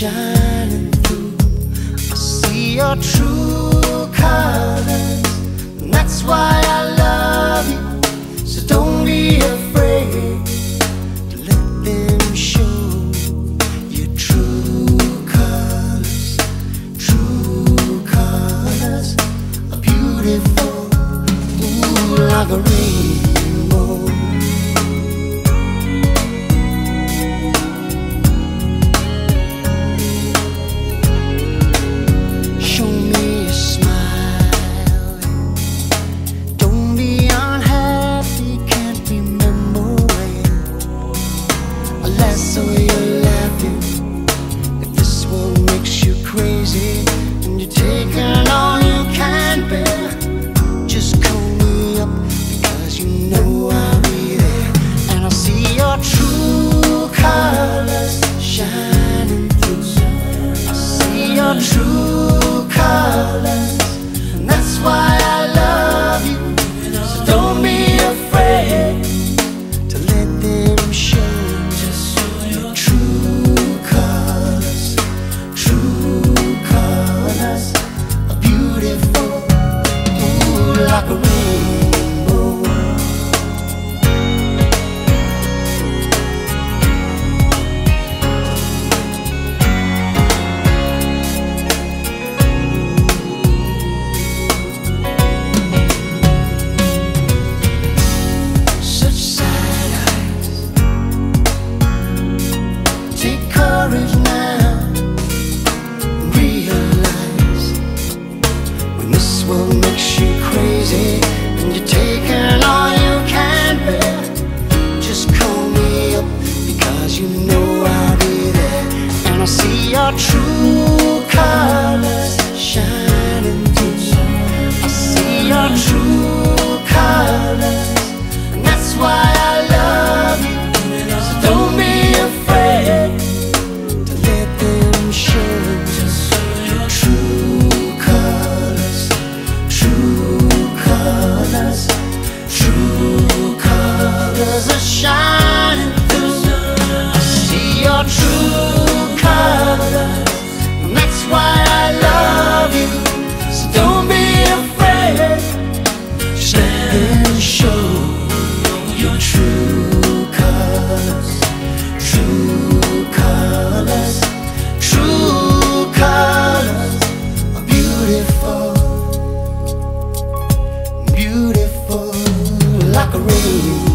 shining through. I see your true colors, and that's why. of true colors We.